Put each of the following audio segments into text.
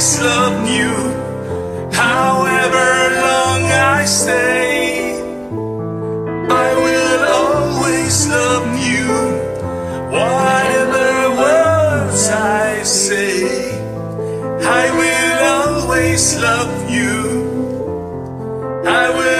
always love you, however long I stay. I will always love you, whatever words I say. I will always love you. I will.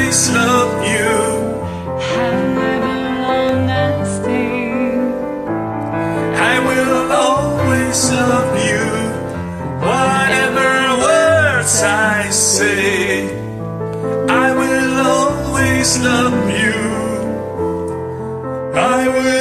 grace of you. I will always love you, whatever words I say. I will always love you. I will.